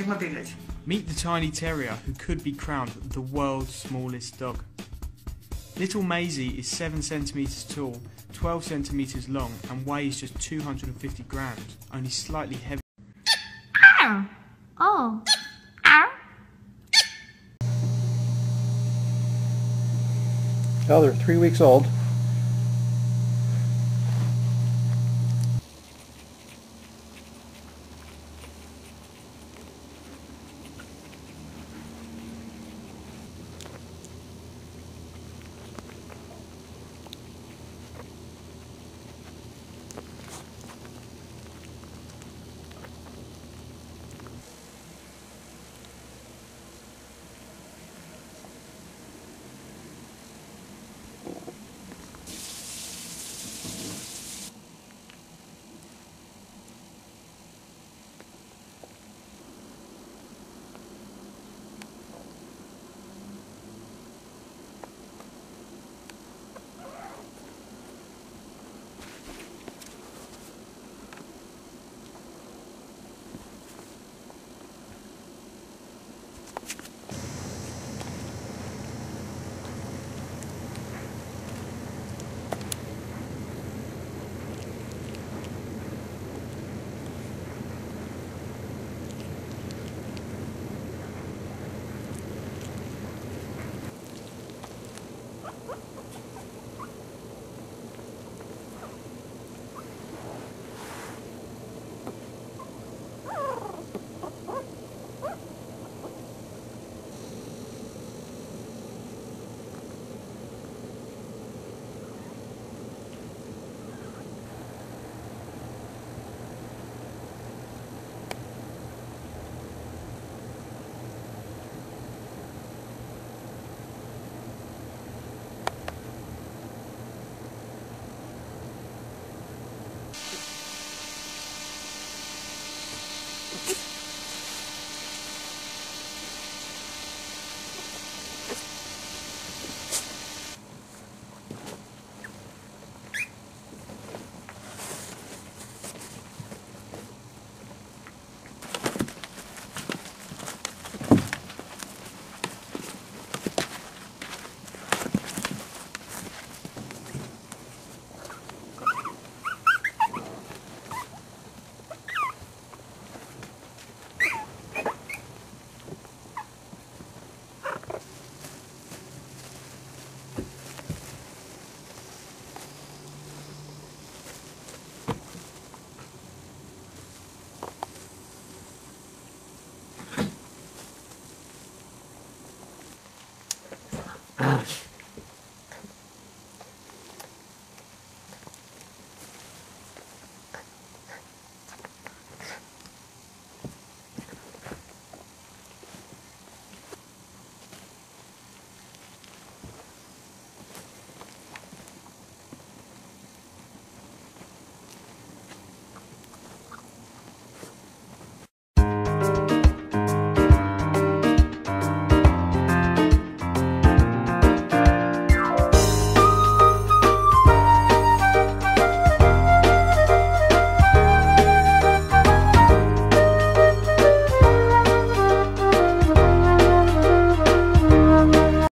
Enigma Village. Meet the tiny terrier who could be crowned the world's smallest dog. Little Maisie is 7 centimeters tall, 12 centimeters long, and weighs just 250 grams, only slightly heavy. Oh. Well, they're three weeks old. It's